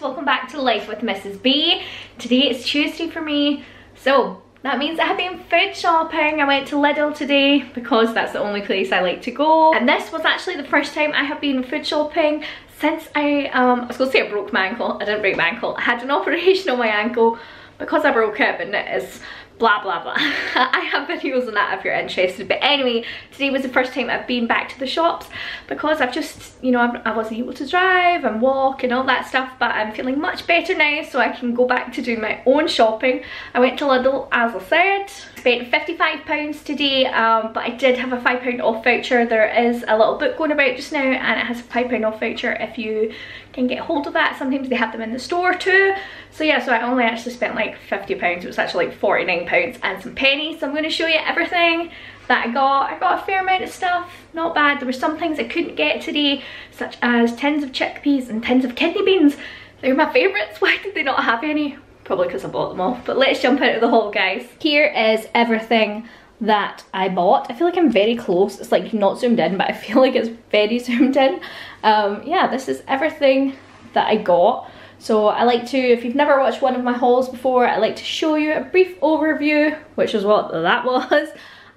welcome back to Life with Mrs. B. Today is Tuesday for me, so that means I have been food shopping. I went to Lidl today because that's the only place I like to go. And this was actually the first time I have been food shopping since I, um, I was going to say I broke my ankle. I didn't break my ankle. I had an operation on my ankle because I broke it, but it is blah blah blah. I have videos on that if you're interested. But anyway, today was the first time I've been back to the shops because I've just, you know, I wasn't able to drive and walk and all that stuff. But I'm feeling much better now so I can go back to doing my own shopping. I went to Lidl as I said. Spent £55 today, um, but I did have a £5 off voucher. There is a little book going about just now and it has a £5 off voucher if you can get hold of that. Sometimes they have them in the store too. So yeah, so I only actually spent like £50. It was actually like £49 and some pennies. So I'm going to show you everything that I got. I got a fair amount of stuff, not bad. There were some things I couldn't get today, such as tins of chickpeas and tins of kidney beans. They're my favourites. Why did they not have any? Probably because I bought them all. But let's jump into the haul, guys. Here is everything that I bought. I feel like I'm very close. It's like not zoomed in, but I feel like it's very zoomed in. Um, yeah, this is everything that I got. So I like to, if you've never watched one of my hauls before, I like to show you a brief overview, which is what that was,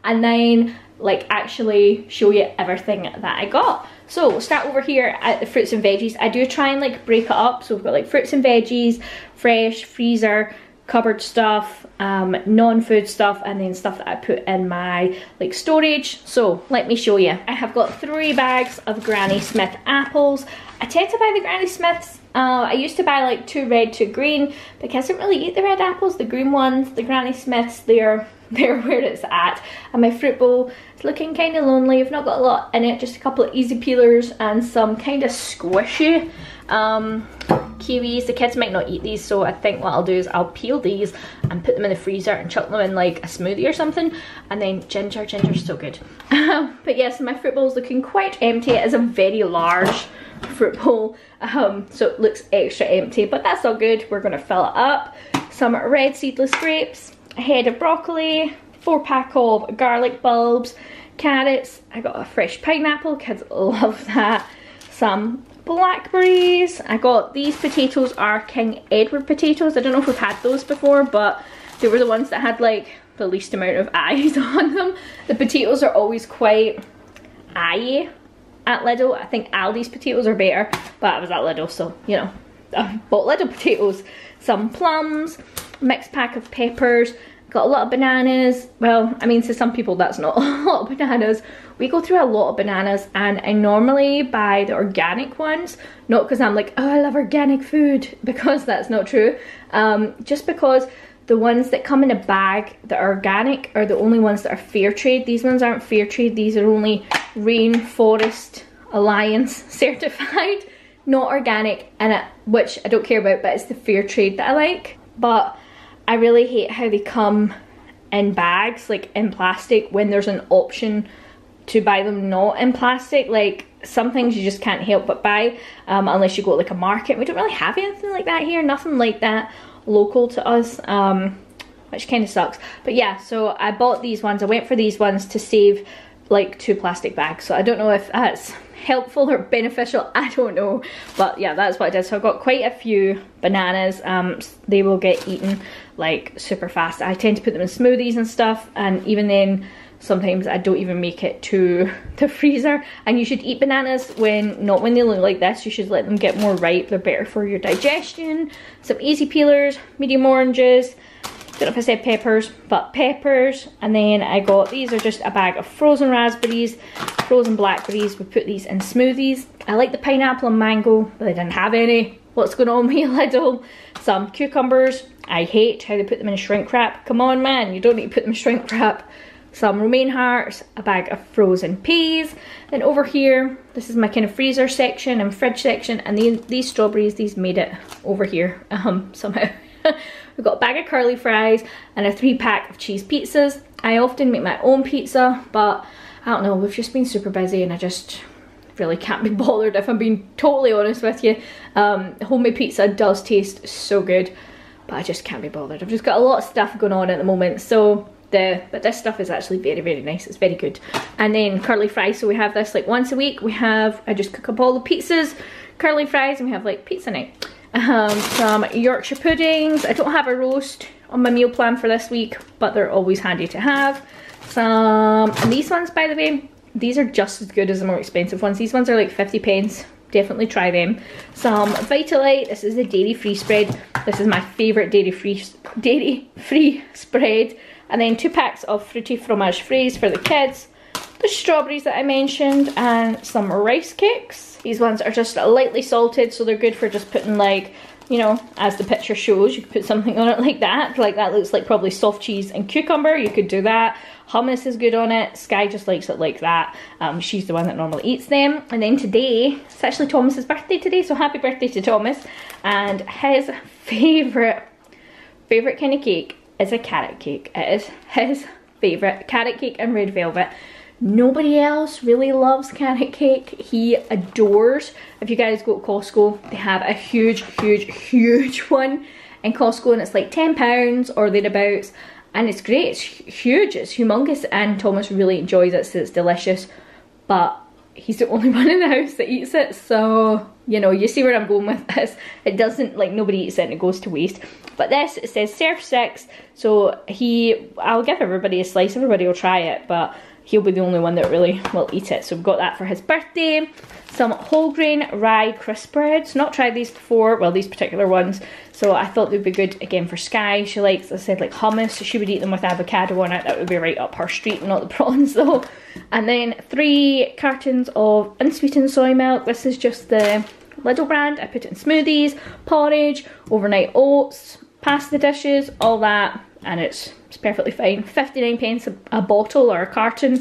and then like actually show you everything that I got. So we'll start over here at the fruits and veggies. I do try and like break it up. So we've got like fruits and veggies, fresh, freezer, cupboard stuff, um, non-food stuff, and then stuff that I put in my like storage. So let me show you. I have got three bags of Granny Smith apples. I tend to buy the Granny Smiths uh, I used to buy like two red, two green because I don't really eat the red apples. The green ones, the Granny Smiths, they're, they're where it's at. And my fruit bowl is looking kind of lonely. I've not got a lot in it, just a couple of easy peelers and some kind of squishy um, kiwis. The kids might not eat these, so I think what I'll do is I'll peel these and put them in the freezer and chuck them in like a smoothie or something. And then ginger, ginger's so good. but yes, my fruit bowl is looking quite empty. It is a very large fruit bowl um, so it looks extra empty but that's all good we're gonna fill it up some red seedless grapes a head of broccoli four pack of garlic bulbs carrots. I got a fresh pineapple kids love that. Some blackberries. I got these potatoes are king edward potatoes. I don't know if we've had those before but they were the ones that had like the least amount of eyes on them. The potatoes are always quite eye at Lidl. I think Aldi's potatoes are better, but I was at Lidl, so, you know, I bought Lidl potatoes. Some plums, mixed pack of peppers, got a lot of bananas. Well, I mean, to some people that's not a lot of bananas. We go through a lot of bananas and I normally buy the organic ones, not because I'm like, oh, I love organic food, because that's not true. Um, just because the ones that come in a bag that are organic are the only ones that are fair trade. These ones aren't fair trade, these are only Rainforest Alliance certified, not organic, and it, which I don't care about, but it's the fair trade that I like. But I really hate how they come in bags, like in plastic, when there's an option to buy them not in plastic. Like some things you just can't help but buy um, unless you go to like a market. We don't really have anything like that here, nothing like that local to us. Um, which kind of sucks. But yeah, so I bought these ones. I went for these ones to save like two plastic bags. So I don't know if that's helpful or beneficial, I don't know. But yeah, that's what I did. So I got quite a few bananas. Um, they will get eaten like super fast. I tend to put them in smoothies and stuff. And even then, sometimes I don't even make it to the freezer. And you should eat bananas when, not when they look like this, you should let them get more ripe. They're better for your digestion. Some easy peelers, medium oranges, don't know if I said peppers, but peppers. And then I got, these are just a bag of frozen raspberries, frozen blackberries. We put these in smoothies. I like the pineapple and mango, but they didn't have any. What's going on with Lidl? Some cucumbers. I hate how they put them in shrink wrap. Come on, man, you don't need to put them in shrink wrap some romaine hearts, a bag of frozen peas. Then over here, this is my kind of freezer section and fridge section, and these, these strawberries, these made it over here um, somehow. We've got a bag of curly fries and a three pack of cheese pizzas. I often make my own pizza, but I don't know, we've just been super busy and I just really can't be bothered if I'm being totally honest with you. Um, homemade pizza does taste so good, but I just can't be bothered. I've just got a lot of stuff going on at the moment, so the, but this stuff is actually very, very nice. It's very good. And then curly fries, so we have this like once a week. We have, I just cook up all the pizzas, curly fries and we have like pizza night. Um, some Yorkshire puddings. I don't have a roast on my meal plan for this week, but they're always handy to have. Some, and these ones by the way, these are just as good as the more expensive ones. These ones are like 50 pence. Definitely try them. Some Vitalite. This is the dairy-free spread. This is my favourite dairy-free dairy-free spread. And then two packs of fruity fromage frais for the kids. The strawberries that I mentioned and some rice cakes. These ones are just lightly salted so they're good for just putting like you know, as the picture shows, you could put something on it like that. Like that looks like probably soft cheese and cucumber. You could do that. Hummus is good on it. Sky just likes it like that. Um, she's the one that normally eats them. And then today, it's actually Thomas's birthday today, so happy birthday to Thomas. And his favourite, favourite kind of cake is a carrot cake. It is his favourite. Carrot cake and red velvet. Nobody else really loves carrot cake. He adores. If you guys go to Costco, they have a huge, huge, huge one in Costco and it's like £10 or thereabouts and it's great, it's huge, it's humongous and Thomas really enjoys it so it's delicious. But he's the only one in the house that eats it so you know you see where I'm going with this. It doesn't like nobody eats it and it goes to waste. But this it says serve six so he I'll give everybody a slice everybody will try it but he'll be the only one that really will eat it. So we've got that for his birthday. Some whole grain rye crisp breads. Not tried these before, well these particular ones. So I thought they'd be good again for Sky. She likes, I said, like hummus. She would eat them with avocado on it. That would be right up her street, not the prawns though. And then three cartons of unsweetened soy milk. This is just the Lidl brand. I put it in smoothies, porridge, overnight oats, pasta dishes, all that. And it's it's perfectly fine. 59 pence a, a bottle or a carton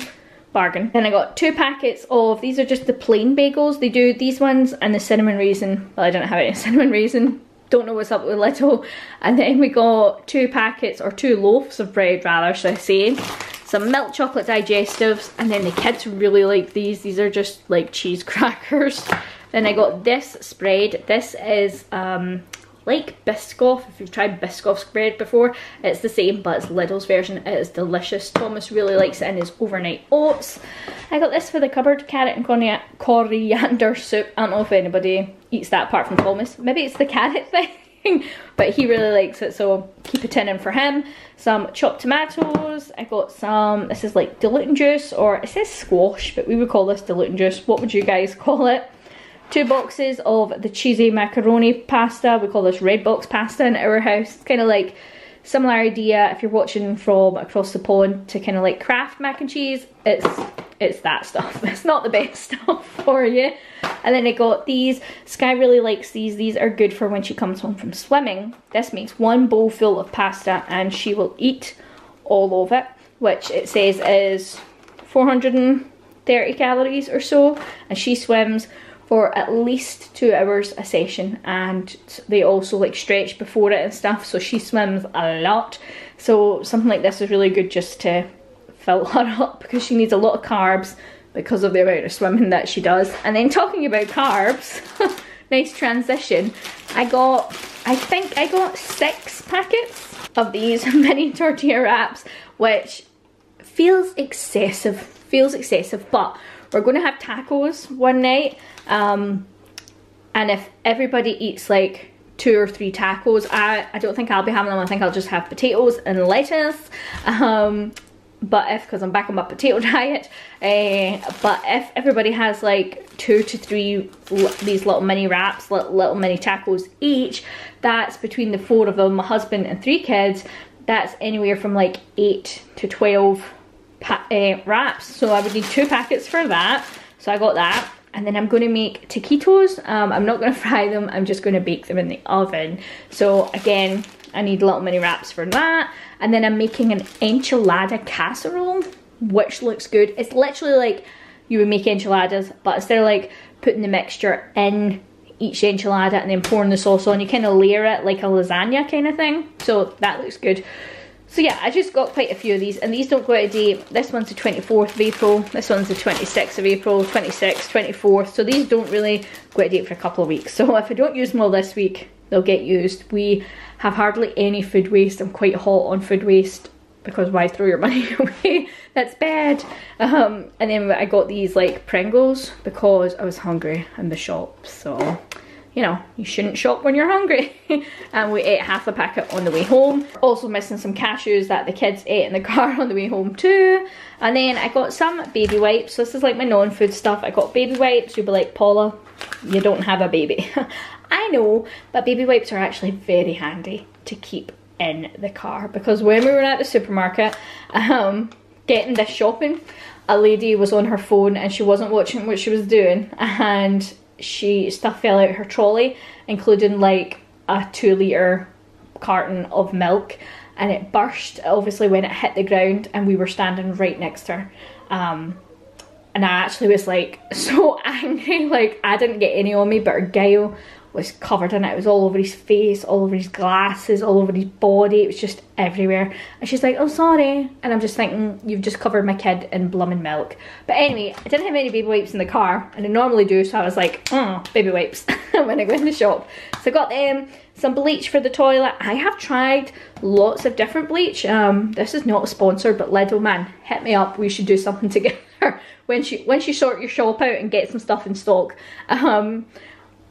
bargain. Then I got two packets of, these are just the plain bagels. They do these ones and the cinnamon raisin. Well, I don't have any cinnamon raisin. Don't know what's up with Lidl. And then we got two packets, or two loaves of bread rather, should I say. Some milk chocolate digestives. And then the kids really like these. These are just like cheese crackers. Then I got this spread. This is um, like Biscoff, if you've tried Biscoff spread before, it's the same but it's Lidl's version, it is delicious. Thomas really likes it in his overnight oats. I got this for the cupboard, carrot and coriander soup. I don't know if anybody eats that apart from Thomas. Maybe it's the carrot thing, but he really likes it so keep tin in for him. Some chopped tomatoes, I got some, this is like diluting juice or it says squash but we would call this diluting juice. What would you guys call it? Two boxes of the cheesy macaroni pasta. We call this red box pasta in our house. It's kind of like similar idea if you're watching from across the pond to kind of like Kraft mac and cheese. It's it's that stuff. It's not the best stuff for you. And then I got these. Sky really likes these. These are good for when she comes home from swimming. This makes one bowl full of pasta and she will eat all of it, which it says is 430 calories or so. And she swims for at least two hours a session and they also like stretch before it and stuff so she swims a lot. So something like this is really good just to fill her up because she needs a lot of carbs because of the amount of swimming that she does. And then talking about carbs nice transition. I got I think I got six packets of these mini tortilla wraps which feels excessive feels excessive but we're going to have tacos one night um, and if everybody eats like two or three tacos, I, I don't think I'll be having them. I think I'll just have potatoes and lettuce. Um, but if, because I'm back on my potato diet, uh, but if everybody has like two to three these little mini wraps, little, mini tacos each, that's between the four of them, my husband and three kids, that's anywhere from like 8 to 12 uh, wraps. So I would need two packets for that. So I got that and then I'm going to make taquitos. Um, I'm not going to fry them, I'm just going to bake them in the oven. So again, I need little mini wraps for that. And then I'm making an enchilada casserole, which looks good. It's literally like you would make enchiladas, but instead of like putting the mixture in each enchilada and then pouring the sauce on, you kind of layer it like a lasagna kind of thing. So that looks good. So yeah, I just got quite a few of these and these don't go out of date. This one's the 24th of April, this one's the 26th of April, 26th, 24th. So these don't really go out of date for a couple of weeks. So if I don't use them all this week, they'll get used. We have hardly any food waste. I'm quite hot on food waste because why throw your money away? That's bad. Um, and then I got these like Pringles because I was hungry in the shop. So, you know, you shouldn't shop when you're hungry. and we ate half a packet on the way home. Also missing some cashews that the kids ate in the car on the way home too. And then I got some baby wipes. This is like my non-food stuff. I got baby wipes. You'll be like, Paula, you don't have a baby. I know, but baby wipes are actually very handy to keep in the car because when we were at the supermarket um, getting this shopping, a lady was on her phone and she wasn't watching what she was doing and she stuff fell out her trolley, including like a two litre carton of milk and it burst obviously when it hit the ground and we were standing right next to her. Um, and I actually was like so angry, like I didn't get any on me, but Gail was covered in it. It was all over his face, all over his glasses, all over his body. It was just everywhere. And she's like, oh, sorry. And I'm just thinking, you've just covered my kid in blooming milk. But anyway, I didn't have any baby wipes in the car, and I normally do, so I was like, oh, baby wipes when I go in the shop. So I got them, some bleach for the toilet. I have tried lots of different bleach. Um, this is not a sponsor, but Lidl, man, hit me up. We should do something together when she when she sort your shop out and get some stuff in stock. Um,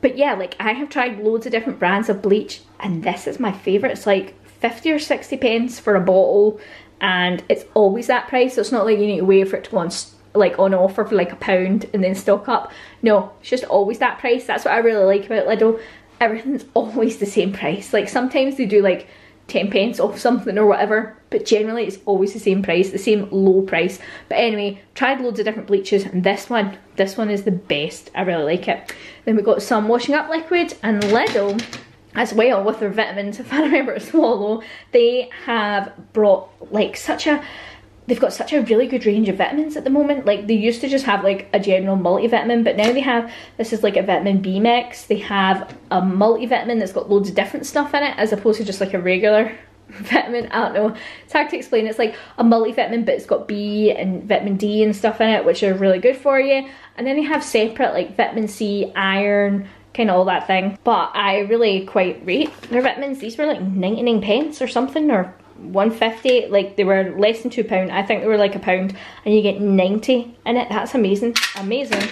but yeah, like I have tried loads of different brands of bleach and this is my favourite. It's like 50 or 60 pence for a bottle and it's always that price. So it's not like you need to wait for it to go on like on offer for like a pound and then stock up. No, it's just always that price. That's what I really like about Lidl. Everything's always the same price. Like sometimes they do like 10 pence off something or whatever but generally it's always the same price the same low price. But anyway tried loads of different bleaches and this one this one is the best. I really like it. Then we got some washing up liquid and Lidl as well with their vitamins. If i remember to swallow they have brought like such a they've got such a really good range of vitamins at the moment. Like they used to just have like a general multivitamin, but now they have, this is like a vitamin B mix. They have a multivitamin that's got loads of different stuff in it as opposed to just like a regular vitamin. I don't know. It's hard to explain. It's like a multivitamin, but it's got B and vitamin D and stuff in it, which are really good for you. And then they have separate like vitamin C, iron, kind of all that thing. But I really quite rate their vitamins. These were like 99 pence or something, or 150 like they were less than two pound. I think they were like a pound and you get 90 in it. That's amazing amazing.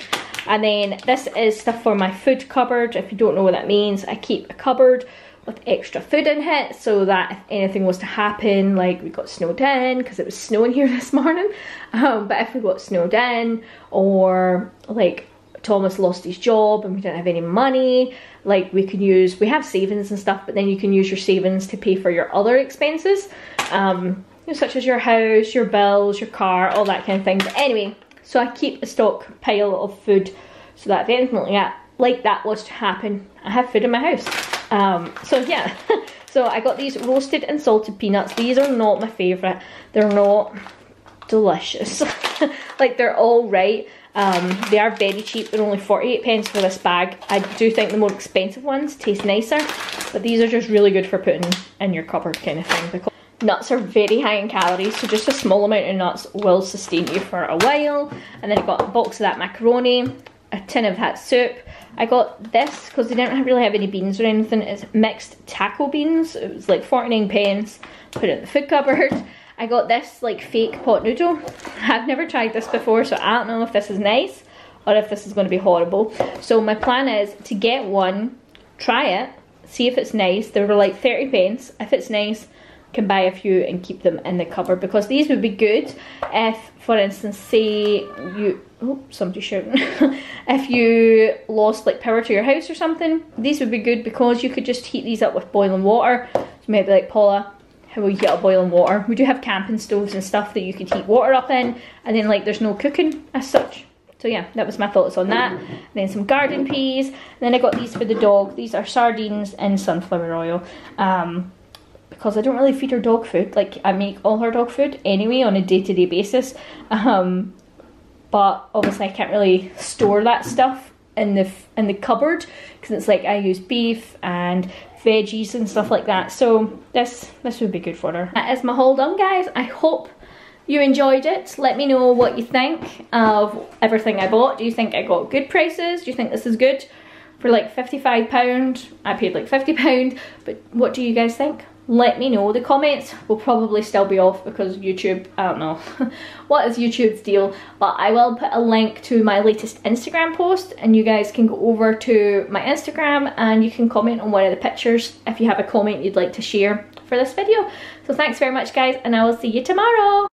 And then this is stuff for my food cupboard. If you don't know what that means i keep a cupboard with extra food in it so that if anything was to happen like we got snowed in because it was snowing here this morning. Um, but if we got snowed in or like Thomas lost his job and we didn't have any money like we can use we have savings and stuff but then you can use your savings to pay for your other expenses. Um, such as your house your bills your car all that kind of thing but anyway so I keep a stock pile of food so that if anything like that, like that was to happen I have food in my house. Um, so yeah so I got these roasted and salted peanuts. These are not my favourite. They're not delicious. Like they're all right um, they are very cheap, they're only 48 pence for this bag. I do think the more expensive ones taste nicer, but these are just really good for putting in your cupboard kind of thing. Because nuts are very high in calories, so just a small amount of nuts will sustain you for a while. And then I got a box of that macaroni, a tin of that soup. I got this because they didn't really have any beans or anything. It's mixed taco beans. It was like 49 pence. Put it in the food cupboard. I got this like fake pot noodle. I've never tried this before so I don't know if this is nice or if this is going to be horrible. So my plan is to get one, try it, see if it's nice. They were like 30 pence. If it's nice, can buy a few and keep them in the cupboard because these would be good if, for instance, say you, oh, somebody's shouting, if you lost like power to your house or something, these would be good because you could just heat these up with boiling water. So maybe like Paula, how we get a boiling water. We do have camping stoves and stuff that you could heat water up in and then like there's no cooking as such. So yeah, that was my thoughts on that. And then some garden peas. And then I got these for the dog. These are sardines and sunflower oil. Um, because I don't really feed her dog food. Like I make all her dog food anyway on a day-to-day -day basis. Um, but obviously I can't really store that stuff in the in the cupboard because it's like I use beef and veggies and stuff like that. So this, this would be good for her. That is my haul done guys. I hope you enjoyed it. Let me know what you think of everything I bought. Do you think I got good prices? Do you think this is good? For like £55, I paid like £50, but what do you guys think? Let me know. The comments will probably still be off because YouTube, I don't know what is YouTube's deal, but I will put a link to my latest Instagram post and you guys can go over to my Instagram and you can comment on one of the pictures if you have a comment you'd like to share for this video. So thanks very much guys and I will see you tomorrow.